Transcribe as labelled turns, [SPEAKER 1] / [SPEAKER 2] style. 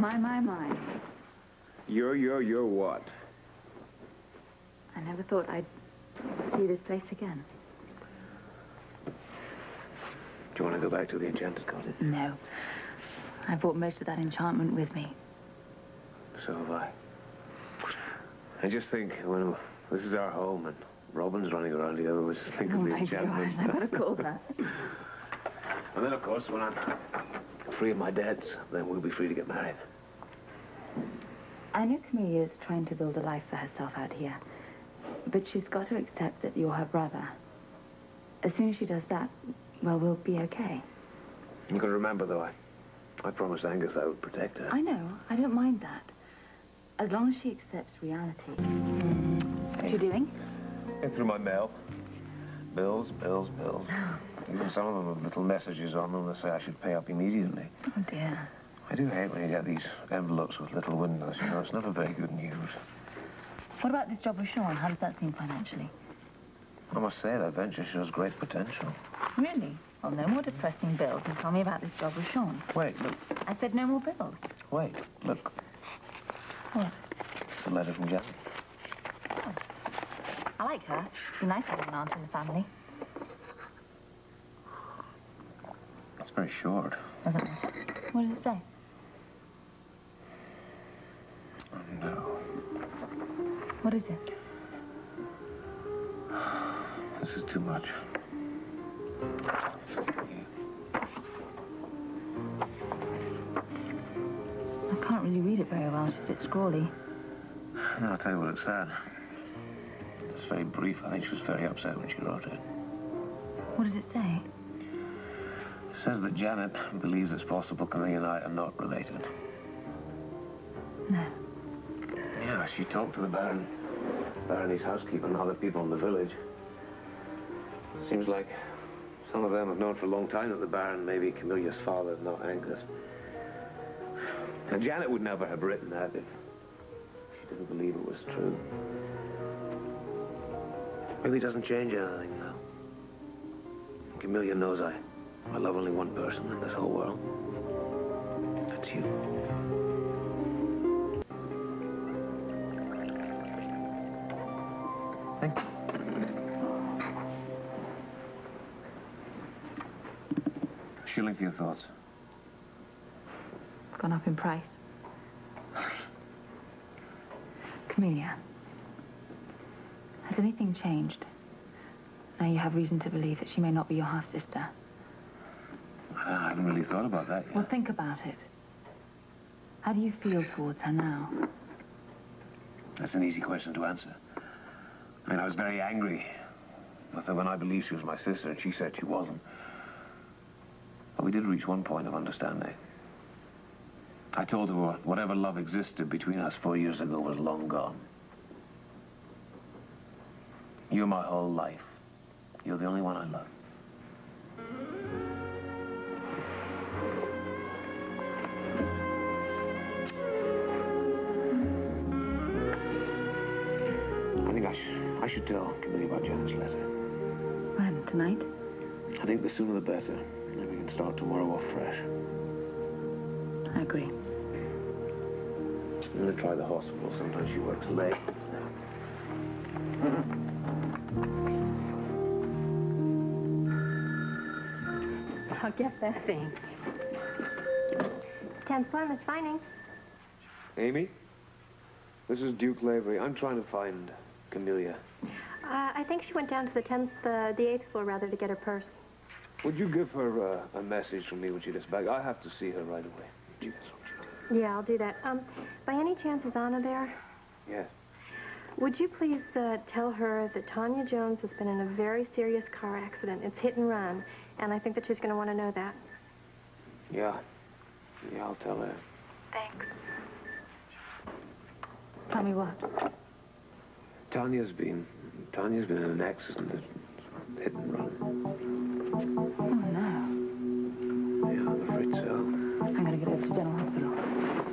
[SPEAKER 1] My, my, my.
[SPEAKER 2] You're, you're, you're what?
[SPEAKER 1] I never thought I'd see this place again.
[SPEAKER 2] Do you want to go back to the Enchanted Cottage?
[SPEAKER 1] No. I brought most of that enchantment with me.
[SPEAKER 2] So have I. I just think, when this is our home and Robin's running around here, we just think
[SPEAKER 1] oh
[SPEAKER 2] of the oh,
[SPEAKER 1] my
[SPEAKER 2] enchantment.
[SPEAKER 1] God, I better call that.
[SPEAKER 2] and then, of course, when I'm free of my debts, then we'll be free to get married.
[SPEAKER 1] I know Camellia's trying to build a life for herself out here. But she's got to accept that you're her brother. As soon as she does that, well, we'll be okay.
[SPEAKER 2] You can remember, though, I, I promised Angus I would protect her.
[SPEAKER 1] I know. I don't mind that. As long as she accepts reality. What are you doing?
[SPEAKER 2] Get through my mail. Bills, bills, bills. Even some of them have little messages on them that say I should pay up immediately.
[SPEAKER 1] Oh, dear.
[SPEAKER 2] I do hate when you get these envelopes with little windows, you know. It's never very good news.
[SPEAKER 1] What about this job with Sean? How does that seem financially?
[SPEAKER 2] I must say, that venture shows great potential.
[SPEAKER 1] Really? Well, no more depressing bills and tell me about this job with Sean.
[SPEAKER 2] Wait, look.
[SPEAKER 1] I said no more bills.
[SPEAKER 2] Wait, look.
[SPEAKER 1] What?
[SPEAKER 2] It's a letter from Janet.
[SPEAKER 1] I like her. Be nice having an aunt in the family.
[SPEAKER 2] It's very short.
[SPEAKER 1] Doesn't it? What does it say?
[SPEAKER 2] Oh, no.
[SPEAKER 1] What is it?
[SPEAKER 2] This is too much.
[SPEAKER 1] I can't really read it very well. It's a bit scrawly.
[SPEAKER 2] No, I'll tell you what it said. Very brief. I think she was very upset when she wrote it.
[SPEAKER 1] What does it say?
[SPEAKER 2] It says that Janet believes it's possible Camellia and I are not related.
[SPEAKER 1] No.
[SPEAKER 2] Yeah, she talked to the Baron, Baron's housekeeper and other people in the village. Seems like some of them have known for a long time that the Baron may be Camellia's father, not Angus. And Janet would never have written that if she didn't believe it was true. Really doesn't change anything, though. Camellia knows I, I love only one person in this whole world. That's you. Thank you. Shilling for your thoughts.
[SPEAKER 1] Gone up in price. Camellia. Has anything changed? Now you have reason to believe that she may not be your half-sister.
[SPEAKER 2] I haven't really thought about that yet.
[SPEAKER 1] Well, think about it. How do you feel towards her now?
[SPEAKER 2] That's an easy question to answer. I mean, I was very angry with her when I believed she was my sister and she said she wasn't. But we did reach one point of understanding. I told her whatever love existed between us four years ago was long gone. You're my whole life. You're the only one I love. I think I, sh I should tell Camille about Janet's letter.
[SPEAKER 1] When? Tonight?
[SPEAKER 2] I think the sooner the better. Then we can start tomorrow off fresh.
[SPEAKER 1] I agree.
[SPEAKER 2] I'm gonna try the hospital. Sometimes she works late.
[SPEAKER 3] I'll get that.
[SPEAKER 1] Thanks.
[SPEAKER 3] Tenth floor, Miss Vining.
[SPEAKER 2] Amy? This is Duke Lavery. I'm trying to find Camellia.
[SPEAKER 3] Uh, I think she went down to the tenth, uh, the eighth floor, rather, to get her purse.
[SPEAKER 2] Would you give her uh, a message from me when she gets back? I have to see her right away. Yes.
[SPEAKER 3] Yeah, I'll do that. Um, by any chance, is Anna there?
[SPEAKER 2] Yes.
[SPEAKER 3] Would you please uh, tell her that Tanya Jones has been in a very serious car accident. It's hit and run, and I think that she's going to want to know that.
[SPEAKER 2] Yeah. Yeah, I'll tell her.
[SPEAKER 3] Thanks.
[SPEAKER 1] Tell me what?
[SPEAKER 2] Tanya's been... Tanya's been in an accident. Hit and run. Oh,
[SPEAKER 1] no.
[SPEAKER 2] Yeah, uh, I'm afraid so.
[SPEAKER 1] I'm going to get her to General Hospital.